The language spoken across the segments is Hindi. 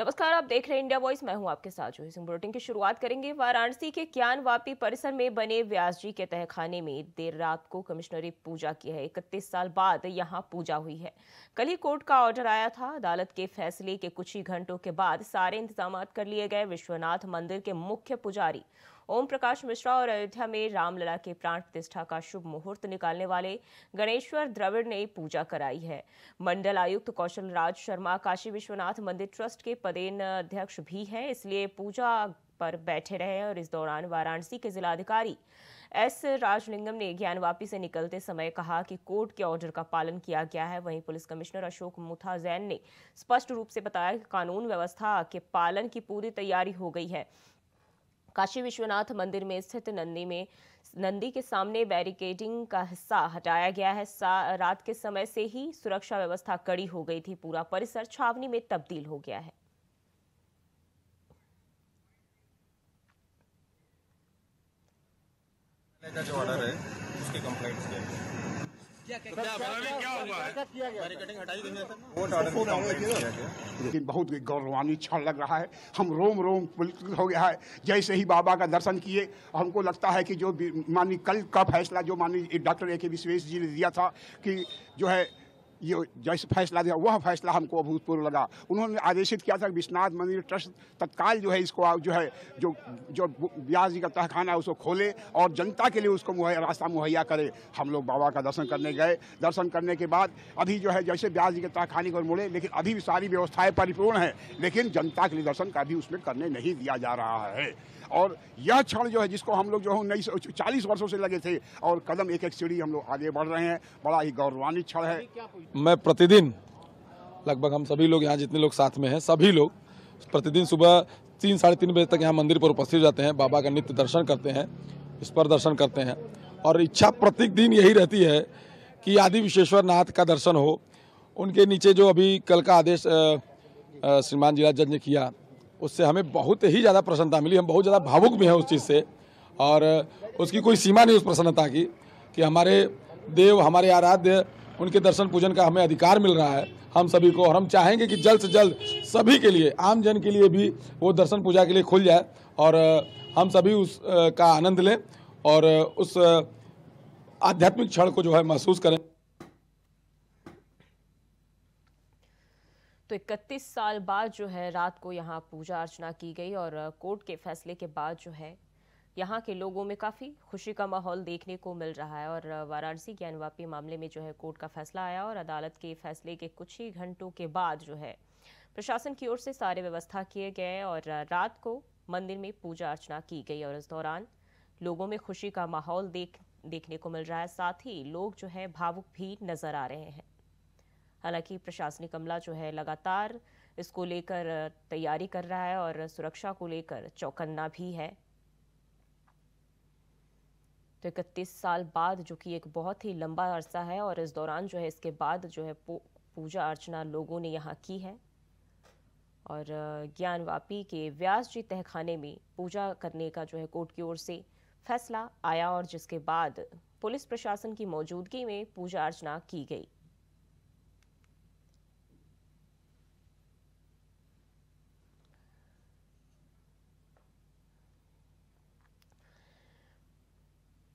नमस्कार, आप देख रहे हैं इंडिया वॉइस मैं हूँ आपके साथ जो सिंह। बुलेटिन की शुरुआत करेंगे। वाराणसी के ज्ञानवापी परिसर में बने व्यास जी के तहखाने में देर रात को कमिश्नरी पूजा की है। इकतीस साल बाद यहाँ पूजा हुई है। कल ही कोर्ट का ऑर्डर आया था। अदालत के फैसले के कुछ ही घंटों के बाद सारे इंतज़ाम कर लिए गए। विश्वनाथ मंदिर के मुख्य पुजारी ओम प्रकाश मिश्रा और अयोध्या में रामलला के प्राण प्रतिष्ठा का शुभ मुहूर्त निकालने वाले गणेश्वर द्रविड़ ने पूजा कराई है। मंडल आयुक्त कौशल राज शर्मा, काशी विश्वनाथ मंदिर ट्रस्ट के पदेन अध्यक्ष भी हैं, इसलिए पूजा पर बैठे रहे और इस दौरान वाराणसी के जिलाधिकारी एस राजलिंगम ने ज्ञानवापी से निकलते समय कहा कि कोर्ट के ऑर्डर का पालन किया गया है। वहीं पुलिस कमिश्नर अशोक मुथा जैन ने स्पष्ट रूप से बताया कि कानून व्यवस्था के पालन की पूरी तैयारी हो गई है। काशी विश्वनाथ मंदिर में स्थित नंदी में, नंदी के सामने बैरिकेडिंग का हिस्सा हटाया गया है। रात के समय से ही सुरक्षा व्यवस्था कड़ी हो गई थी। पूरा परिसर छावनी में तब्दील हो गया है। जो ऑर्डर है, उसकी कंप्लेंट्स किया लेकिन बहुत गौरवानी क्षण लग रहा है। हम रोम रोम पुलिस हो गया है। जैसे ही बाबा का दर्शन किए हमको लगता है कि जो मानी कल का फैसला जो मानी डॉक्टर ए के विश्वेश जी ने दिया था कि जो है ये जैसे फैसला दिया, वह फैसला हमको अभूतपूर्व लगा। उन्होंने आदेशित किया था कि विश्वनाथ मंदिर ट्रस्ट तत्काल जो है इसको जो है, जो जो ब्याज जी का तहखाना है उसको खोले और जनता के लिए उसको मुहैया, रास्ता मुहैया करे। हम लोग बाबा का दर्शन करने गए। दर्शन करने के बाद अभी जो है, जैसे ब्याज जी के तहखाने को मुड़े, लेकिन अभी भी सारी व्यवस्थाएँ परिपूर्ण हैं, लेकिन जनता के लिए दर्शन का भी उसमें करने नहीं दिया जा रहा है। और यह क्षण जो है जिसको हम लोग जो है उन्नीस चालीस वर्षों से लगे थे और कदम एक एक सीढ़ी हम लोग आगे बढ़ रहे हैं। बड़ा ही गौरवान्वित क्षण है। मैं प्रतिदिन, लगभग हम सभी लोग यहाँ जितने लोग साथ में हैं, सभी लोग प्रतिदिन सुबह तीन, साढ़े तीन बजे तक यहाँ मंदिर पर उपस्थित जाते हैं, बाबा का नित्य दर्शन करते हैं, इस पर दर्शन करते हैं। और इच्छा प्रत्येक दिन यही रहती है कि आदि विश्वेश्वर नाथ का दर्शन हो। उनके नीचे जो अभी कल का आदेश श्रीमान जिला जज ने किया उससे हमें बहुत ही ज़्यादा प्रसन्नता मिली, हम बहुत ज़्यादा भावुक भी हैं उस चीज़ से। और उसकी कोई सीमा नहीं उस प्रसन्नता की, कि हमारे देव, हमारे आराध्य, उनके दर्शन पूजन का हमें अधिकार मिल रहा है, हम सभी को। और हम चाहेंगे कि जल्द से जल्द सभी के लिए, आम जन के लिए भी वो दर्शन पूजा के लिए खुल जाए और हम सभी उस का आनंद लें और उस आध्यात्मिक क्षण को जो है महसूस करें। तो 31 साल बाद जो है रात को यहाँ पूजा अर्चना की गई और कोर्ट के फैसले के बाद जो है यहाँ के लोगों में काफ़ी खुशी का माहौल देखने को मिल रहा है और वाराणसी ज्ञानवापी मामले में जो है कोर्ट का फैसला आया और अदालत के फैसले के कुछ ही घंटों के बाद जो है प्रशासन की ओर से सारे व्यवस्था किए गए और रात को मंदिर में पूजा अर्चना की गई और इस दौरान लोगों में खुशी का माहौल देख, देखने को मिल रहा है। साथ ही लोग जो है भावुक भी नज़र आ रहे हैं। हालाँकि प्रशासनिक अमला जो है लगातार इसको लेकर तैयारी कर रहा है और सुरक्षा को लेकर चौकन्ना भी है। तो इकतीस साल बाद, जो कि एक बहुत ही लंबा अरसा है और इस दौरान जो है इसके बाद जो है पूजा अर्चना लोगों ने यहाँ की है। और ज्ञानवापी के व्यास जी तहखाने में पूजा करने का जो है कोर्ट की ओर से फैसला आया और जिसके बाद पुलिस प्रशासन की मौजूदगी में पूजा अर्चना की गई।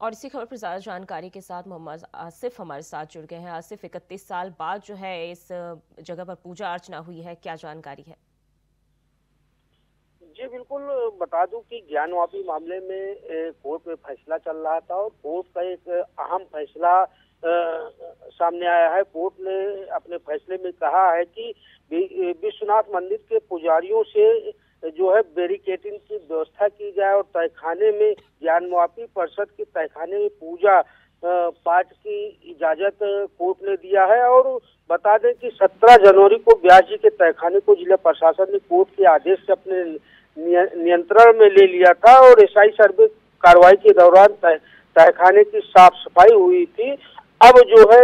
और इसी खबर पर ज़्यादा जानकारी के साथ मोहम्मद आसिफ हमारे साथ जुड़ गए हैं। आसिफ, इकतीस साल बाद जो है इस जगह पर पूजा अर्चना हुई है, क्या जानकारी है? जी, बिल्कुल, बता दूँ कि ज्ञानवापी मामले में कोर्ट में फैसला चल रहा था और कोर्ट का एक अहम फैसला सामने आया है। कोर्ट ने अपने फैसले में कहा है कि विश्वनाथ मंदिर के पुजारियों से जो है बैरिकेटिंग की व्यवस्था की जाए और तहखाने में ज्ञानवापी परिषद के तहखाने में पूजा पाठ की इजाज़त कोर्ट ने दिया है और बता दें कि 17 जनवरी को ब्यास जी के तहखाने को जिला प्रशासन ने कोर्ट के आदेश से अपने नियंत्रण में ले लिया था और एसआई सर्वे कार्रवाई के दौरान तहखाने की साफ़ सफ़ाई हुई थी। अब जो है,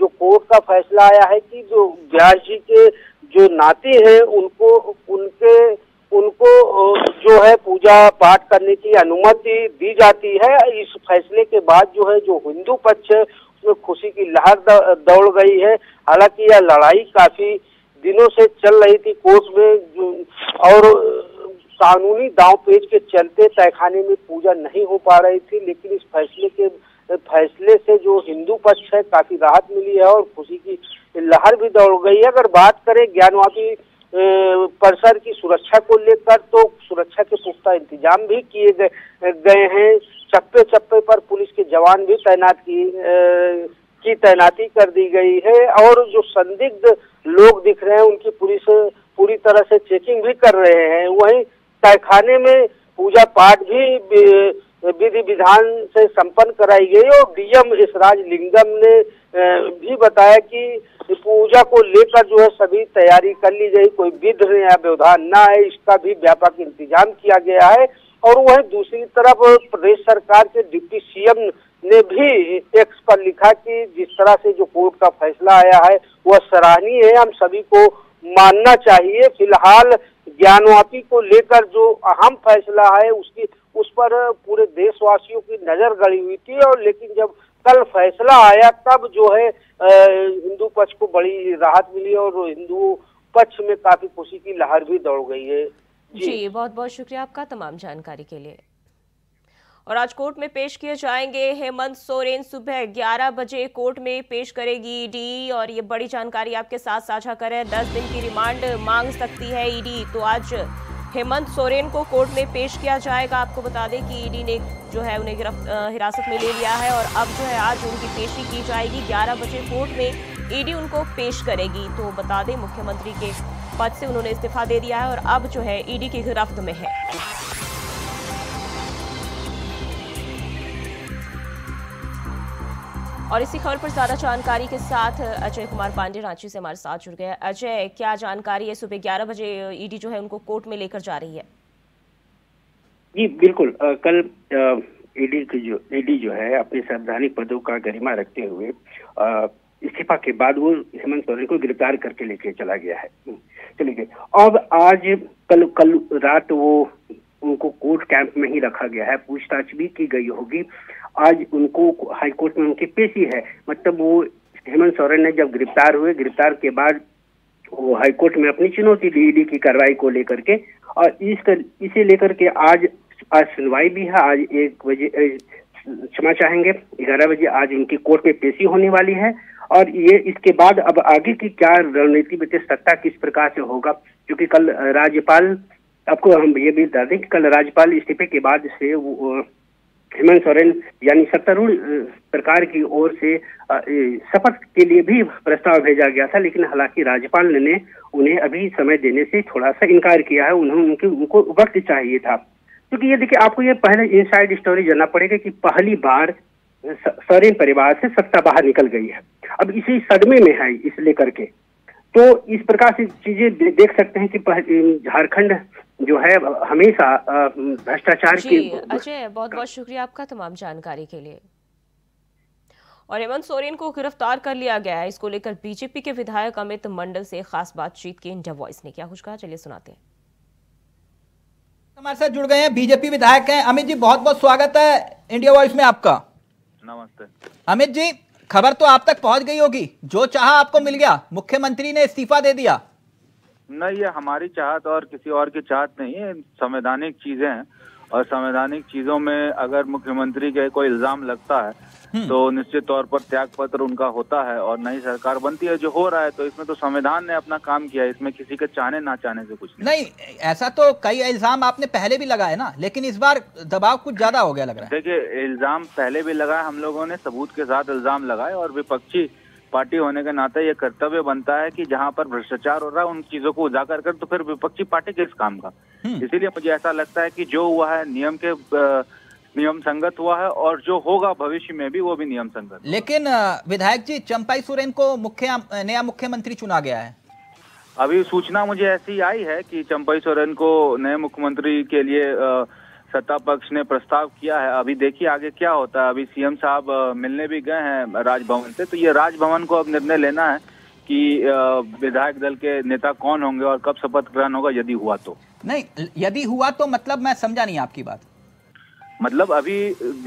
जो कोर्ट का फैसला आया है कि जो ब्यास जी के जो नाती हैं, उनको, उनके उनको जो है पूजा पाठ करने की अनुमति दी जाती है। इस फैसले के बाद जो है, जो हिंदू पक्ष है, उसमें खुशी की लहर दौड़ गई है। हालाँकि यह लड़ाई काफ़ी दिनों से चल रही थी कोर्ट में और कानूनी दाव पेच के चलते तहखाने में पूजा नहीं हो पा रही थी, लेकिन इस फैसले के, फैसले से जो हिंदू पक्ष है, काफ़ी राहत मिली है और खुशी की लहर भी दौड़ गई है। अगर बात करें ज्ञानवापी परिसर की सुरक्षा को लेकर तो सुरक्षा के पुख्ता इंतज़ाम भी किए गए गए हैं। चप्पे चप्पे पर पुलिस के जवान भी तैनात की की तैनाती कर दी गई है। और जो संदिग्ध लोग दिख रहे हैं, उनकी पुलिस पूरी तरह से चेकिंग भी कर रहे हैं। वहीं तयखाने में पूजा पाठ भी विधि विधान से संपन्न कराई गई और डीएम इसराज लिंगम ने भी बताया कि पूजा को लेकर जो है सभी तैयारी कर ली गई। कोई विध या व्यवधान ना है इसका भी व्यापक इंतज़ाम किया गया है। और वह दूसरी तरफ़ प्रदेश सरकार के डिप्टी सीएम ने भी एक्स पर लिखा कि जिस तरह से जो कोर्ट का फैसला आया है, वह सराहनीय है। हम सभी को मानना चाहिए। फ़िलहाल ज्ञानवापी को लेकर जो अहम फैसला है उसकी उस पर पूरे देशवासियों की नज़र गड़ी हुई थी और लेकिन जब कल फैसला आया तब जो है हिंदू पक्ष को बड़ी राहत मिली और हिंदू पक्ष में काफ़ी खुशी की लहर भी दौड़ गई है। जी, जी बहुत बहुत शुक्रिया आपका तमाम जानकारी के लिए। और आज कोर्ट में पेश किए जाएँगे हेमंत सोरेन। सुबह 11 बजे कोर्ट में पेश करेगी ईडी और ये बड़ी जानकारी आपके साथ साझा करें 10 दिन की रिमांड मांग सकती है ईडी। तो आज हेमंत सोरेन को कोर्ट में पेश किया जाएगा। आपको बता दें कि ईडी ने जो है उन्हें गिरफ्त हिरासत में ले लिया है और अब जो है आज उनकी पेशी की जाएगी। 11 बजे कोर्ट में ईडी उनको पेश करेगी। तो बता दें मुख्यमंत्री के पद से उन्होंने इस्तीफा दे दिया है और अब जो है ईडी की गिरफ्त में है। और इसी खबर पर ज़्यादा जानकारी के साथ अजय कुमार पांडे रांची से हमारे साथ जुड़ गए अजय क्या जानकारी है? सुबह 11 बजे ईडी जो है उनको कोर्ट में लेकर जा रही है। जी बिल्कुल। आ, कल ईडी की जो ईडी जो है अपने संवैधानिक पदों का गरिमा रखते हुए इस्तीफा के बाद वो हेमंत सोरेन को गिरफ़्तार करके लेके चला गया है। चलिए गए। अब आज कल कल रात वो उनको कोर्ट कैंप में ही रखा गया है। पूछताछ भी की गई होगी। आज उनको हाईकोर्ट में उनकी पेशी है मतलब वो हेमंत सोरेन ने जब गिरफ़्तार हुए, गिरफ़्तार के बाद वो हाईकोर्ट में अपनी चुनौती दी ईडी की कार्रवाई को लेकर के। और इस इसे लेकर के आज आज सुनवाई भी है। आज एक बजे क्षमा चाहेंगे, ग्यारह बजे आज उनकी कोर्ट में पेशी होने वाली है। और ये, इसके बाद अब आगे की क्या रणनीति बचे सत्ता किस प्रकार से होगा? क्योंकि कल राज्यपाल, आपको हम ये भी बता दें कि कल राज्यपाल इस्तीफे के बाद से वो हेमंत सोरेन यानी सत्तारूढ़ सरकार की ओर से शपथ के लिए भी प्रस्ताव भेजा गया था, लेकिन हालाँकि राज्यपाल ने उन्हें अभी समय देने से थोड़ा सा इनकार किया है उन्होंने उनके, उनको वक्त चाहिए था। क्योंकि ये देखिए, आपको ये पहले इनसाइड स्टोरी जानना पड़ेगा कि पहली बार सोरेन परिवार से सत्ता बाहर निकल गई है। अब इसी सदमे में है इस लेकर के तो इस प्रकार से चीज़ें देख सकते हैं कि झारखंड जो है हमेशा भ्रष्टाचार की अजय बहुत बहुत शुक्रिया आपका तमाम जानकारी के लिए। और हेमंत सोरेन को गिरफ़्तार कर लिया गया है। इसको लेकर बीजेपी के विधायक अमित मंडल से खास बातचीत की इंडिया वॉइस ने क्या कुछ कहा चलिए सुनाते हैं। हमारे साथ जुड़ गए हैं बीजेपी विधायक हैं। अमित जी बहुत बहुत स्वागत है इंडिया वॉइस में आपका। नमस्ते। अमित जी खबर तो आप तक पहुँच गई होगी। जो चाहा आपको मिल गया मुख्यमंत्री ने इस्तीफा दे दिया। नहीं ये हमारी चाहत और किसी और की चाहत नहीं है संवैधानिक चीज़ें हैं। और संवैधानिक चीज़ों में अगर मुख्यमंत्री के कोई इल्ज़ाम लगता है हम्म। तो निश्चित तौर पर त्याग पत्र उनका होता है और नई सरकार बनती है जो हो रहा है तो इसमें तो संविधान ने अपना काम किया है इसमें किसी के चाहने ना चाहने से कुछ नहीं, नहीं ऐसा तो कई इल्ज़ाम आपने पहले भी लगाए ना लेकिन इस बार दबाव कुछ ज़्यादा हो गया लग रहा है। देखिए इल्ज़ाम पहले भी लगाए हम लोगों ने सबूत के साथ इल्ज़ाम लगाए और विपक्षी पार्टी होने के नाते ये कर्तव्य बनता है कि जहाँ पर भ्रष्टाचार हो रहा है उन चीज़ों को उजागर कर तो फिर विपक्षी पार्टी किस काम का। हम्म। इसीलिए मुझे ऐसा लगता है कि जो हुआ है नियम के नियम संगत हुआ है और जो होगा भविष्य में भी वो भी नियम संगत लेकिन विधायक जी चंपाई सोरेन को मुख्य नया मुख्यमंत्री चुना गया है। अभी सूचना मुझे ऐसी आई है कि चंपाई सोरेन को नए मुख्यमंत्री के लिए सत्ता पक्ष ने प्रस्ताव किया है। अभी देखिए आगे क्या होता है। अभी सीएम साहब मिलने भी गए हैं राजभवन से। तो ये राजभवन को अब निर्णय लेना है कि विधायक दल के नेता कौन होंगे और कब शपथ ग्रहण होगा यदि हुआ तो। नहीं यदि हुआ तो मतलब मैं समझा नहीं आपकी बात। मतलब अभी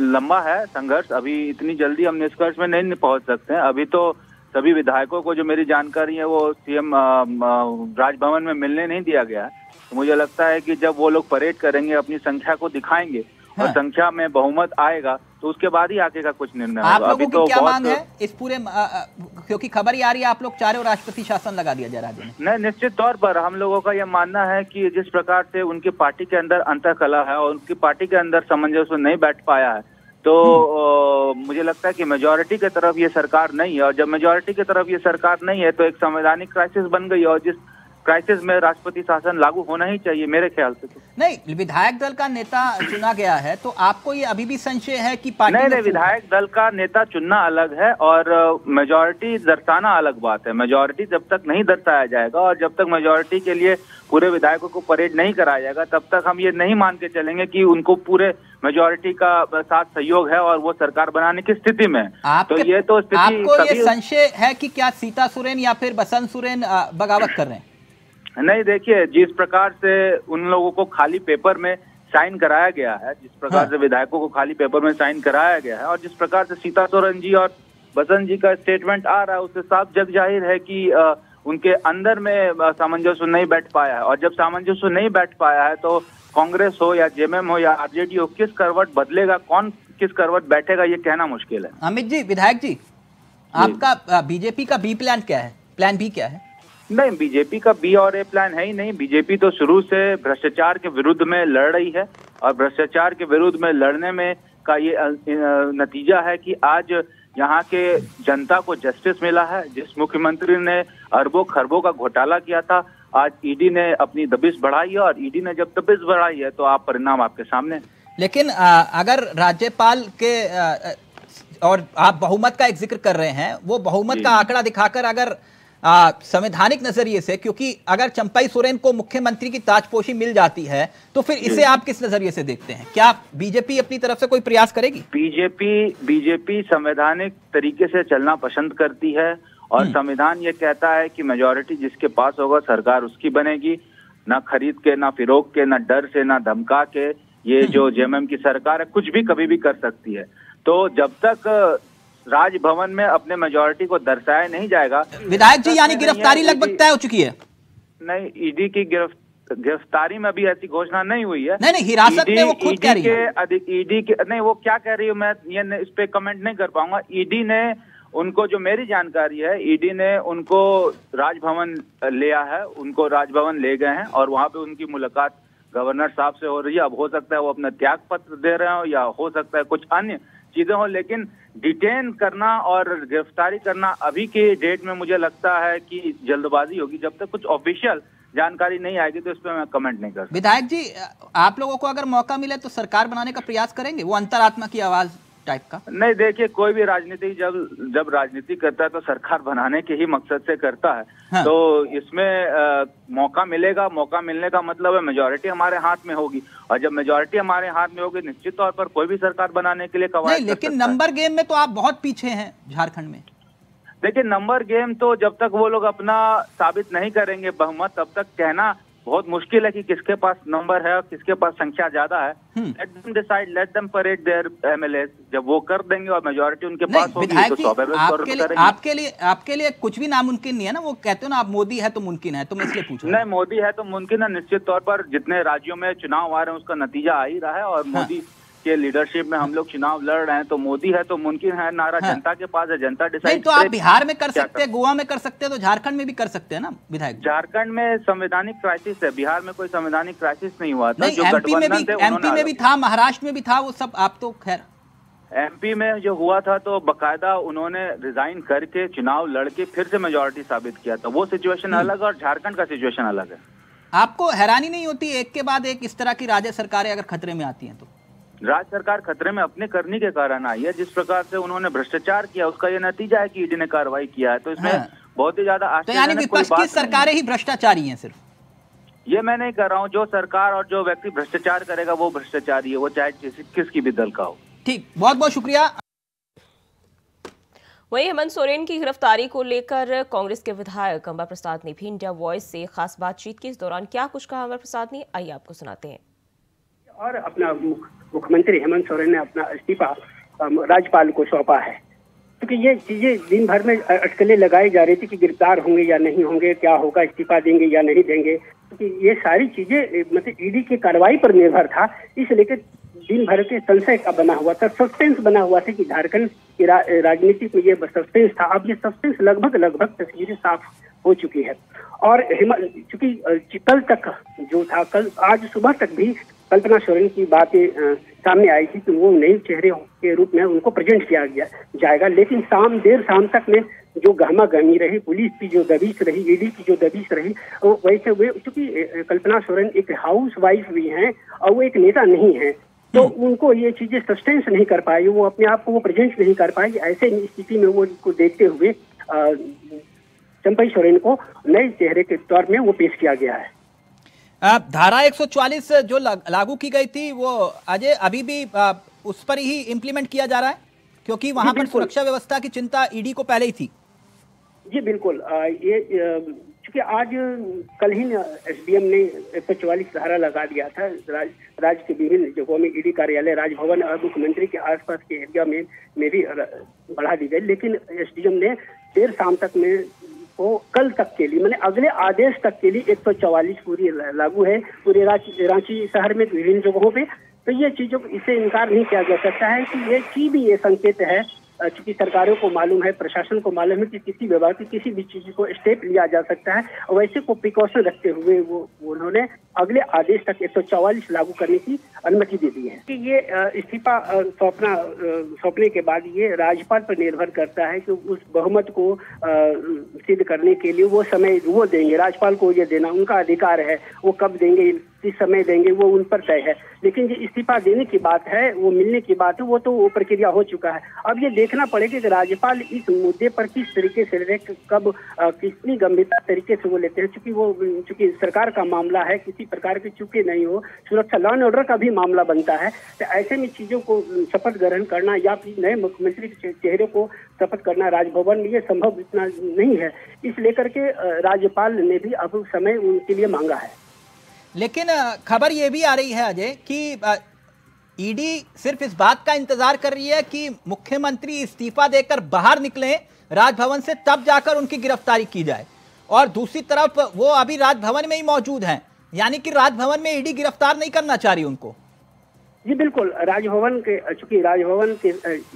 लंबा है संघर्ष। अभी इतनी जल्दी हम निष्कर्ष में नहीं पहुँच सकते हैं। अभी तो सभी विधायकों को जो मेरी जानकारी है वो सीएम राजभवन में मिलने नहीं दिया गया तो मुझे लगता है कि जब वो लोग परेड करेंगे अपनी संख्या को दिखाएँगे हाँ। और। संख्या में बहुमत आएगा तो उसके बाद ही आगे का कुछ निर्णय आप होगा लोगों अभी तो क्या मांग है इस पूरे क्योंकि खबर ही आ रही है आप लोग चाह रहे हो राष्ट्रपति शासन लगा दिया राज्य में नहीं निश्चित तौर पर हम लोगों का यह मानना है कि जिस प्रकार से उनकी पार्टी के अंदर अंतर कला है और उनकी पार्टी के अंदर सामंजस्य नहीं बैठ पाया है तो अ, मुझे लगता है कि मेजोरिटी की तरफ़ ये सरकार नहीं है और जब मेजोरिटी की तरफ़ ये सरकार नहीं है तो एक संवैधानिक क्राइसिस बन गई और जिस क्राइसिस में राष्ट्रपति शासन लागू होना ही चाहिए मेरे ख्याल से तो। नहीं विधायक दल का नेता चुना गया है तो आपको ये अभी भी संशय है कि पार्टी नहीं नहीं विधायक दल का नेता चुनना अलग है और मेजोरिटी दर्शाना अलग बात है। मेजोरिटी जब तक नहीं दर्शाया जाएगा और जब तक मेजोरिटी के लिए पूरे विधायकों को परेड नहीं कराया जाएगा तब तक हम ये नहीं मान के चलेंगे कि उनको पूरे मेजोरिटी का साथ सहयोग है और वो सरकार बनाने की स्थिति में। तो ये तो स्थिति आपको ये संशय है कि क्या सीता सोरेन या फिर बसंत सोरेन बगावत कर रहे हैं नहीं देखिए जिस प्रकार से उन लोगों को खाली पेपर में साइन कराया गया है जिस प्रकार हाँ। से विधायकों को खाली पेपर में साइन कराया गया है और जिस प्रकार से सीता सोरेन जी और बसंत जी का स्टेटमेंट आ रहा है उससे साफ़ जग ज़ाहिर है कि उनके अंदर में सामंजस्य नहीं बैठ पाया है। और जब सामंजस्य नहीं बैठ पाया है तो कांग्रेस हो या जेएमएम हो या आरजेडी हो किस करवट बदलेगा कौन किस करवट बैठेगा ये कहना मुश्किल है। अमित जी विधायक जी आपका बीजेपी का बी प्लान क्या है? प्लान बी क्या है? नहीं बीजेपी का बी और ए प्लान है ही नहीं। बीजेपी तो शुरू से भ्रष्टाचार के विरुद्ध में लड़ रही है और भ्रष्टाचार के विरुद्ध में लड़ने में का ये नतीजा है कि आज यहाँ के जनता को जस्टिस मिला है। जिस मुख्यमंत्री ने अरबों खरबों का घोटाला किया था आज ईडी ने अपनी दबिश बढ़ाई है और ईडी ने जब दबिश बढ़ाई है तो आप परिणाम आपके सामने लेकिन आ, अगर राज्यपाल के अ, और आप बहुमत का एक ज़िक्र कर रहे हैं वो बहुमत का आंकड़ा दिखाकर अगर संवैधानिक नज़रिए से क्योंकि अगर चंपाई सोरेन को मुख्यमंत्री की ताजपोशी मिल जाती है तो फिर इसे आप किस नज़रिए से देखते हैं? क्या बीजेपी अपनी तरफ़ से कोई प्रयास करेगी? बीजेपी बीजेपी संवैधानिक तरीके से चलना पसंद करती है और संविधान ये कहता है कि मेजोरिटी जिसके पास होगा सरकार उसकी बनेगी। ना खरीद के ना फिरोक के ना डर से ना धमका के ये जो जेएमएम की सरकार है कुछ भी कभी भी कर सकती है। तो जब तक राजभवन में अपने मेजोरिटी को दर्शाया नहीं जाएगा। विधायक जी यानी गिरफ्तारी लगभग तय हो चुकी है। नहीं ईडी की गिरफ्त गिरफ्तारी में अभी ऐसी घोषणा नहीं हुई है। नहीं, नहीं, हिरासत में वो खुद कह रही है। ईडी के नहीं वो क्या कह रही है मैं ये इस पे कमेंट नहीं कर पाऊँगा। ईडी ने उनको जो मेरी जानकारी है ईडी ने उनको राजभवन लिया है उनको राजभवन ले गए हैं और वहाँ पे उनकी मुलाकात गवर्नर साहब से हो रही है। अब हो सकता है वो अपना त्याग पत्र दे रहे हो या हो सकता है कुछ अन्य चीज़ें हो, लेकिन डिटेन करना और गिरफ्तारी करना अभी के डेट में मुझे लगता है कि जल्दबाजी होगी। जब तक कुछ ऑफिशियल जानकारी नहीं आएगी तो इस पर मैं कमेंट नहीं कर विधायक जी, आप लोगों को अगर मौका मिले तो सरकार बनाने का प्रयास करेंगे? वो अंतरात्मा की आवाज़। टाइप का? नहीं देखिए कोई भी राजनीति जब जब राजनीति करता है तो सरकार बनाने के ही मकसद से करता है। हाँ। तो इसमें अ, मौका मिलेगा मौका मिलने का मतलब है मेजोरिटी हमारे हाथ में होगी। और जब मेजोरिटी हमारे हाथ में होगी निश्चित तौर पर कोई भी सरकार बनाने के लिए कवायद कर लेकिन नंबर गेम में तो आप बहुत पीछे हैं झारखंड में। देखिए नंबर गेम तो जब तक वो लोग अपना साबित नहीं करेंगे बहुमत तब तक कहना बहुत मुश्किल है कि किसके पास नंबर है और किसके पास संख्या ज़्यादा है। Let them decide let them parade their MLA जब वो कर देंगे और मेजोरिटी उनके पास होगी तो आपके, स्वाभाविक आपके लिए आपके लिए आपके लिए कुछ भी नामुमकिन नहीं है ना वो कहते हो ना आप मोदी है तो मुमकिन है तो मैं इसलिए पूछ नहीं मोदी है तो मुमकिन है निश्चित तौर पर जितने राज्यों में चुनाव आ रहे हैं उसका नतीजा आ ही रहा है और हाँ। मोदी के लीडरशिप में हम लोग चुनाव लड़ रहे हैं तो मोदी है तो मुमकिन है नारा हाँ। जनता के पास है जनता नहीं डिसाइड तो आप बिहार में कर सकते हैं गोवा में कर सकते हैं तो झारखंड में भी कर सकते हैं ना विधायक झारखंड में संवैधानिक क्राइसिस है बिहार में कोई संवैधानिक क्राइसिस नहीं हुआ था नहीं जो एमपी में भी थे एमपी में भी था महाराष्ट्र में भी था वो सब आप तो खैर। एमपी में जो हुआ था तो बकायदा उन्होंने रिजाइन करके चुनाव लड़के फिर से मेजोरिटी साबित किया था। वो सिचुएशन हम्म। अलग और झारखंड का सिचुएशन अलग है। आपको हैरानी नहीं होती एक के बाद एक इस तरह की राज्य सरकारें अगर खतरे में आती हैं तो? राज्य सरकार खतरे में अपने करने के कारण आई है जिस प्रकार से उन्होंने भ्रष्टाचार किया उसका ये नतीजा है कि ईडी ने कार्रवाई किया है। तो इसमें हाँ। बहुत ही ज़्यादा तो यानी विपक्ष की बात नहीं। सरकारें ही। भ्रष्टाचारी हैं सिर्फ़। ये मैं नहीं कर रहा हूँ जो सरकार और जो व्यक्ति भ्रष्टाचार करेगा वो भ्रष्टाचारी है वो चाहे किसकी भी दल का हो। ठीक बहुत बहुत शुक्रिया। वहीं हेमंत सोरेन की गिरफ्तारी को लेकर कांग्रेस के विधायक अंबा प्रसाद ने भी इंडिया वॉइस से खास बातचीत की। इस दौरान क्या कुछ कहा अंबा प्रसाद ने? आइए आपको सुनाते हैं। और अपना मुख- मुख्यमंत्री हेमंत सोरेन ने अपना इस्तीफा राज्यपाल को सौंपा है। क्योंकि ये चीज़ें दिन भर में अटकलें लगाई जा रही थी कि गिरफ़्तार होंगे या नहीं होंगे क्या होगा इस्तीफा देंगे या नहीं देंगे। क्योंकि ये सारी चीज़ें मतलब ईडी की कार्रवाई पर निर्भर था इसलिए लेकर दिन भर के संशय का बना हुआ था सस्पेंस बना हुआ था कि झारखंड की रा, राजनीति में ये सस्पेंस था। अब ये सस्पेंस लगभग लगभग तस्वीरें साफ़ हो चुकी है। और हेमंत चूँकि कल तक जो था कल आज सुबह तक भी कल्पना सोरेन की बातें सामने आई थी कि वो नए चेहरे के रूप में उनको प्रेजेंट किया गया जाएगा। लेकिन शाम देर शाम तक में जो गहमा गहमी रही पुलिस की जो दबिश रही ईडी की जो दबिश रही वैसे वे चूँकि कल्पना सोरेन एक हाउस वाइफ भी हैं और वो एक नेता नहीं है तो उनको ये चीज़ें सस्टेंस नहीं कर पाई वो अपने आप को वो प्रेजेंट नहीं कर पाई। ऐसे स्थिति में वो को देखते हुए चंपई सोरेन को नए चेहरे के तौर में वो पेश किया गया है। धारा 144 जो लागू की गई थी वो अजय अभी भी उस पर ही इम्प्लीमेंट किया जा रहा है? क्योंकि वहाँ पर सुरक्षा व्यवस्था की चिंता ईडी को पहले ही थी। जी बिल्कुल। ये चूँकि आज कल ही एसडीएम ने एक सौ चौवालीस धारा लगा दिया था राज, राज्य के विभिन्न जगहों में ईडी कार्यालय राजभवन और मुख्यमंत्री के आसपास के एरिया में में भी बढ़ा दी गई। लेकिन एसडीएम ने देर शाम तक में को कल तक के लिए, मैंने अगले आदेश तक के लिए एक सौ चौवालीस पूरी लागू है। पूरे रांची रांची शहर में विभिन्न जगहों पे। तो ये चीज़ों को इससे इनकार नहीं किया जा सकता है कि ये, की भी ये संकेत है चूँकि सरकारों को मालूम है, प्रशासन को मालूम है कि किसी विभाग की किसी भी चीज़ को स्टेप लिया जा सकता है और वैसे को प्रिकॉशन रखते हुए वो उन्होंने अगले आदेश तक एक सौ चौवालीस लागू करने की अनुमति दे दी है। कि ये इस्तीफा सौंपना सौंपने के बाद ये राज्यपाल पर निर्भर करता है कि उस बहुमत को सिद्ध करने के लिए वो समय वो देंगे। राज्यपाल को ये देना उनका अधिकार है, वो कब देंगे किस समय देंगे, वो उन पर तय है। लेकिन जो इस्तीफा देने की बात है, वो मिलने की बात है, वो तो वो प्रक्रिया हो चुका है। अब ये देखना पड़ेगा कि राज्यपाल इस मुद्दे पर किस तरीके से कब कितनी गंभीरता तरीके से वो लेते हैं, चूँकि वो, चूँकि सरकार का मामला है, किसी प्रकार की चूके नहीं हो, सुरक्षा लॉ एंड ऑर्डर का भी मामला बनता है तो ऐसे में चीज़ों को शपथ ग्रहण करना या फिर नए मुख्यमंत्री के चेहरे को शपथ करना राजभवन में, ये संभव इतना नहीं है। इस लेकर के राज्यपाल ने भी अब समय उनके लिए मांगा है। लेकिन खबर ये भी आ रही है अजय कि ईडी सिर्फ़ इस बात का इंतज़ार कर रही है कि मुख्यमंत्री इस्तीफा देकर बाहर निकले, राजभवन से तब जाकर उनकी गिरफ्तारी की जाए। और दूसरी तरफ़, वो अभी राजभवन में ही मौजूद हैं। यानी कि राजभवन में ईडी गिरफ़्तार नहीं करना चाह रही उनको। जी बिल्कुल। राजभवन के चूँकि राजभवन के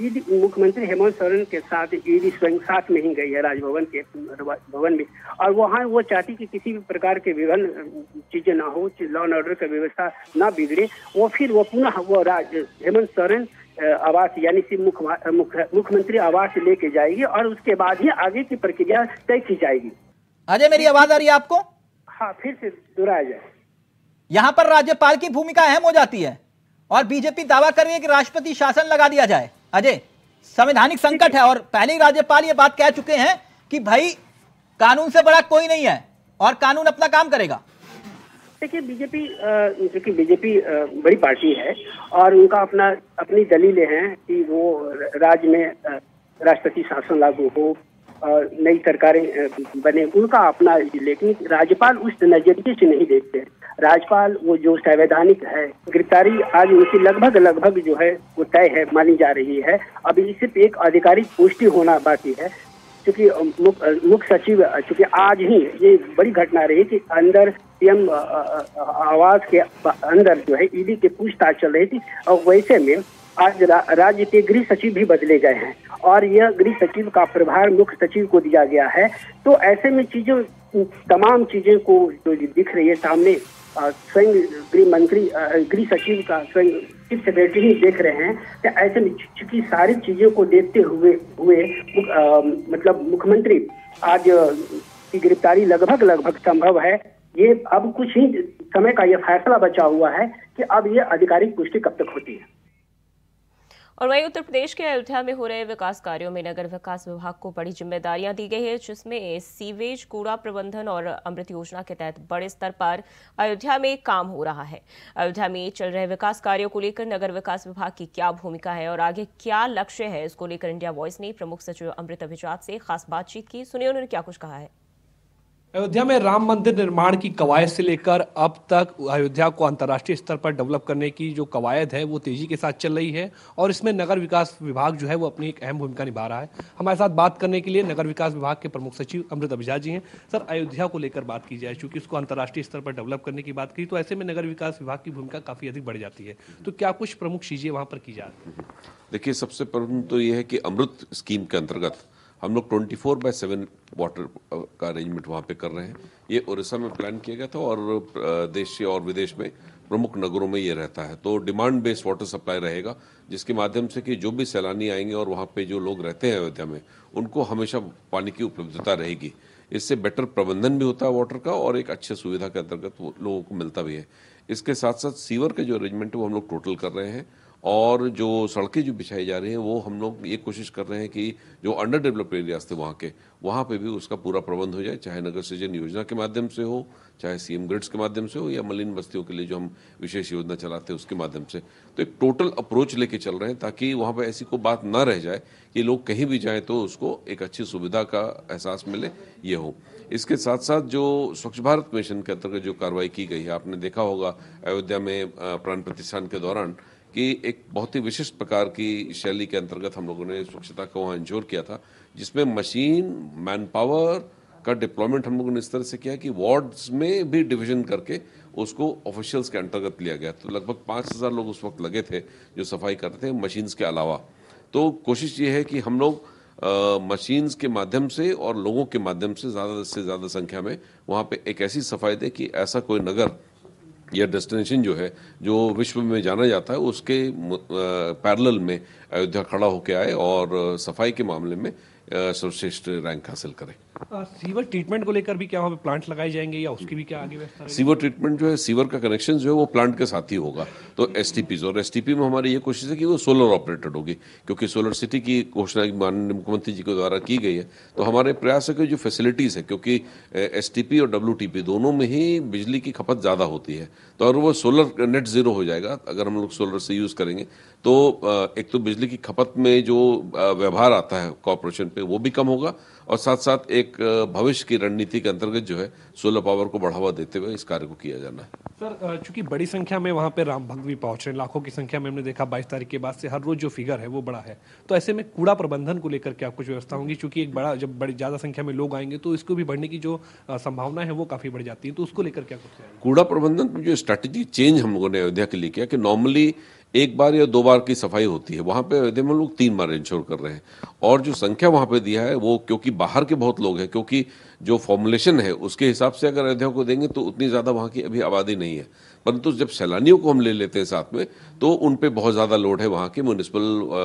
ईडी मुख्यमंत्री हेमंत सोरेन के साथ ईडी स्वयं साथ में ही गई है राजभवन के भवन में। और वहाँ वो चाहती कि किसी भी प्रकार के विभिन्न चीज़ें ना हो लॉ एंड ऑर्डर का व्यवस्था ना बिगड़े वो फिर वो पुनः वो राज हेमंत सोरेन आवास यानी कि मुख्य मुख्य- मुख्यमंत्री आवास लेके जाएगी और उसके बाद ही आगे की प्रक्रिया तय की जाएगी। अजय मेरी आवाज़ आ रही है आपको? हाँ फिर से दोहराया जाए। यहाँ पर राज्यपाल की भूमिका अहम हो जाती है। और बीजेपी दावा कर रही है कि राष्ट्रपति शासन लगा दिया जाए। अजय, संवैधानिक संकट है और पहले ही राज्यपाल ये बात कह चुके हैं कि भाई, कानून से बड़ा कोई नहीं है और कानून अपना काम करेगा। देखिए, बीजेपी क्योंकि बीजेपी बड़ी पार्टी है और उनका अपना, अपनी दलीलें हैं कि वो राज्य में राष्ट्रपति शासन लागू हो और नई सरकारें बने। उनका अपना लेकिन राज्यपाल उस नज़रिए से नहीं देखते। राज्यपाल वो जो संवैधानिक है गिरफ्तारी आज उनकी लगभग लगभग जो है वो तय है मानी जा रही है। अभी सिर्फ़ एक आधिकारिक पुष्टि होना बाकी है क्योंकि मुख्य सचिव चूँकि आज ही ये बड़ी घटना रही कि अंदर सीएम आवास के अंदर जो है ईडी की पूछताछ चल रही थी। और वैसे में आज रा, राज्य के गृह सचिव भी बदले गए हैं और यह गृह सचिव का प्रभार मुख्य सचिव को दिया गया है। तो ऐसे में चीज़ों तमाम चीज़ें को जो दिख रही है सामने स्वयं गृह मंत्री गृह सचिव का स्वयं चीफ सेक्रेटरी ही देख रहे हैं कि ऐसे में चूँकि सारी चीज़ों को देखते हुए हुए आ, मतलब मुख्यमंत्री आज की गिरफ्तारी लगभग लगभग संभव है। ये अब कुछ ही समय का यह फैसला बचा हुआ है कि अब ये आधिकारिक पुष्टि कब तक होती है। और वहीं उत्तर प्रदेश के अयोध्या में हो रहे विकास कार्यों में नगर विकास विभाग को बड़ी जिम्मेदारियाँ दी गई है, जिसमें सीवेज, कूड़ा प्रबंधन और अमृत योजना के तहत बड़े स्तर पर अयोध्या में काम हो रहा है। अयोध्या में चल रहे विकास कार्यों को लेकर नगर विकास विभाग की क्या भूमिका है और आगे क्या लक्ष्य है, इसको लेकर इंडिया वॉइस ने प्रमुख सचिव अमृत अभिजात से खास बातचीत की। सुनिए उन्होंने क्या कुछ कहा है। अयोध्या में राम मंदिर निर्माण की कवायद से लेकर अब तक अयोध्या को अंतर्राष्ट्रीय स्तर पर डेवलप करने की जो कवायद है, वो तेज़ी के साथ चल रही है और इसमें नगर विकास विभाग जो है, वो अपनी एक अहम भूमिका निभा रहा है। हमारे साथ बात करने के लिए नगर विकास विभाग के प्रमुख सचिव अमृत अभिजा जी हैं। सर, अयोध्या को लेकर बात की जाए चूँकि उसको अंतर्राष्ट्रीय स्तर पर डेवलप करने की बात की तो ऐसे में नगर विकास विभाग की भूमिका काफ़ी अधिक बढ़ जाती है। तो क्या कुछ प्रमुख चीज़ें वहाँ पर की जा रही है? देखिए, सबसे प्रमुख तो ये है कि अमृत स्कीम के अंतर्गत हम लोग 24 फोर बाय सेवन वाटर का अरेंजमेंट वहाँ पे कर रहे हैं। ये उड़ीसा में प्लान किया गया था और देश और विदेश में प्रमुख नगरों में ये रहता है। तो डिमांड बेस्ड वाटर सप्लाई रहेगा, जिसके माध्यम से कि जो भी सैलानी आएँगे और वहाँ पे जो लोग रहते हैं अयोध्या में, उनको हमेशा पानी की उपलब्धता रहेगी। इससे बेटर प्रबंधन भी होता है वाटर का और एक अच्छे सुविधा के अंतर्गत लोगों को मिलता भी है। इसके साथ साथ सीवर का जो अरेंजमेंट है वो हम लोग टोटल कर रहे हैं। और जो सड़कें जो बिछाई जा रही हैं, वो हम लोग ये कोशिश कर रहे हैं कि जो अंडर डेवलप्ड एरियाज़ थे वहाँ के, वहाँ पे भी उसका पूरा प्रबंध हो जाए, चाहे नगर सृजन योजना के माध्यम से हो, चाहे सीएम ग्रिड्स के माध्यम से हो, या मलिन बस्तियों के लिए जो हम विशेष योजना चलाते हैं उसके माध्यम से। तो एक टोटल अप्रोच लेके चल रहे हैं, ताकि वहाँ पर ऐसी कोई बात ना रह जाए कि लोग कहीं भी जाएँ तो उसको एक अच्छी सुविधा का एहसास मिले, ये हो। इसके साथ साथ जो स्वच्छ भारत मिशन के अंतर्गत जो कार्रवाई की गई है, आपने देखा होगा, अयोध्या में प्राण प्रतिष्ठान के दौरान कि एक बहुत ही विशिष्ट प्रकार की शैली के अंतर्गत हम लोगों ने स्वच्छता को वहाँ इंश्योर किया था, जिसमें मशीन मैन पावर का डिप्लॉयमेंट हम लोगों ने इस तरह से किया कि वार्ड्स में भी डिवीज़न करके उसको ऑफिशियल्स के अंतर्गत लिया गया। तो लगभग पाँच हज़ार लोग उस वक्त लगे थे जो सफ़ाई करते थे मशीन्स के अलावा। तो कोशिश ये है कि हम लोग मशीन्स के माध्यम से और लोगों के माध्यम से ज़्यादा से ज़्यादा संख्या में वहाँ पे एक ऐसी सफ़ाई दे कि ऐसा कोई नगर या डेस्टिनेशन जो है, जो विश्व में जाना जाता है, उसके पैरल में अयोध्या खड़ा होकर आए और, सफ़ाई के मामले में सर्वश्रेष्ठ रैंक हासिल करें। सीवर ट्रीटमेंट को लेकर भी क्या पे प्लांट लगाए जाएँगे या उसकी भी क्या आगे सीवर ट्रीटमेंट जो है, सीवर का कनेक्शन जो है, वो प्लांट के साथ ही होगा। तो एस और एसटीपी में हमारी ये कोशिश है कि वो सोलर ऑपरेटेड होगी, क्योंकि सोलर सिटी की घोषणा माननीय मुख्यमंत्री जी के द्वारा की गई है। तो हमारे प्रयास है कि जो फैसिलिटीज़ है, क्योंकि एसटीपी और डब्ल्यू दोनों में ही बिजली की खपत ज़्यादा होती है। तो अगर वो सोलर नेट ज़ीरो हो जाएगा, अगर हम लोग सोलर से यूज़ करेंगे तो एक तो बिजली की खपत में जो व्यवहार आता है कॉरपोरेशन पे, वो भी कम होगा। और साथ साथ एक भविष्य की रणनीति के अंतर्गत जो है सोलर पावर को बढ़ावा देते हुए इस कार्य को किया जाना है। सर चूँकि बड़ी संख्या में वहाँ पे राम भक्त भी पहुँच रहे हैं लाखों की संख्या में हमने देखा बाईस तारीख के बाद से हर रोज जो फिगर है वो बड़ा है। तो ऐसे में कूड़ा प्रबंधन को लेकर क्या कुछ व्यवस्था होंगी? चूँकि एक बड़ा जब बड़ी ज़्यादा संख्या में लोग आएँगे तो इसको भी बढ़ने की जो संभावना है वो काफ़ी बढ़ जाती है। तो उसको लेकर क्या कुछ कूड़ा प्रबंधन जो स्ट्रेटेजी चेंज हम लोगों ने अयोध्या के लिए किया कि नॉर्मली एक बार या दो बार की सफ़ाई होती है, वहाँ पे में लोग तीन बार इंश्योर कर रहे हैं। और जो संख्या वहाँ पे दिया है, वो क्योंकि बाहर के बहुत लोग हैं, क्योंकि जो फॉर्मुलेशन है, उसके हिसाब से अगर अयोध्या को देंगे तो उतनी ज़्यादा वहाँ की अभी आबादी नहीं है। परंतु जब सैलानियों को हम ले लेते हैं साथ में तो उन पे बहुत ज़्यादा लोड है वहाँ के म्यूनिसिपल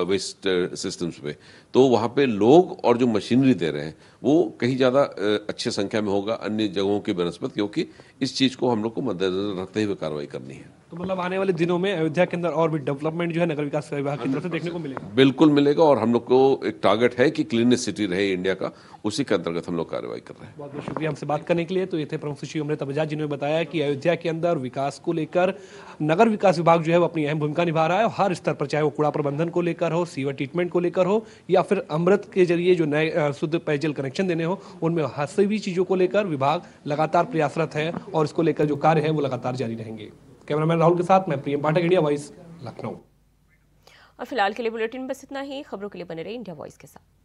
वेस्ट सिस्टम्स पे। तो वहाँ पे लोग और जो मशीनरी दे रहे हैं, वो कहीं ज़्यादा अच्छी संख्या में होगा अन्य जगहों की बनस्पत क्योंकि इस चीज़ को हम लोग को मद्देनजर रखते हुए कार्रवाई करनी है। तो मतलब आने वाले दिनों में अयोध्या के अंदर और भी डेवलपमेंट जो है नगर विकास विभाग की तरफ़ से देखने को मिलेगा। बिल्कुल मिलेगा और हम लोग को एक टारगेट है कि क्लीनेस्ट सिटी रहे इंडिया का उसी के अंतर्गत हम लोग कार्रवाई कर रहे हैं। बहुत बहुत शुक्रिया हमसे बात करने के लिए। तो ये थे प्रमुख सचिव अमृत अबजाज जिन्होंने बताया कि अयोध्या के अंदर विकास को लेकर नगर विकास विभाग जो है वो अपनी अहम भूमिका निभा रहा है हर स्तर पर चाहे वो कूड़ा प्रबंधन को लेकर हो सीवर ट्रीटमेंट को लेकर हो या फिर अमृत के ज़रिए जो नए शुद्ध पेयजल कनेक्शन देने हो उनमें हर सभी चीज़ों को लेकर विभाग लगातार प्रयासरत है और इसको लेकर जो कार्य है वो लगातार जारी रहेंगे। कैमरामैन राहुल के साथ, मैं प्रियम पाठक इंडिया वॉइस लखनऊ। और फ़िलहाल के लिए बुलेटिन बस इतना ही। खबरों के लिए बने रहे इंडिया वॉइस के साथ।